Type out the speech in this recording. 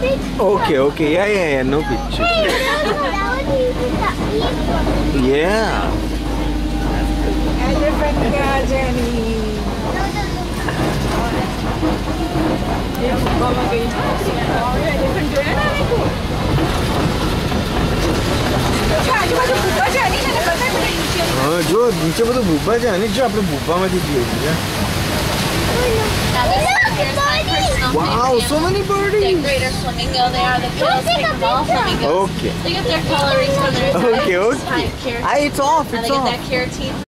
picture. Okay, okay. Yeah, yeah, yeah. No picture. Hey, that was, that was easy to eat. Yeah. Elephant ka, Jenny. Yung babagay niya. Oh, elephant ka na namin ko. 자, 이 Wow, so many animal. birdies. The greater flamingo. They are the girls take take a them all flamingos. Okay. They get their colorings from their Okay, eyes, okay. high keratin, Ah, it's off, and it's they get that keratin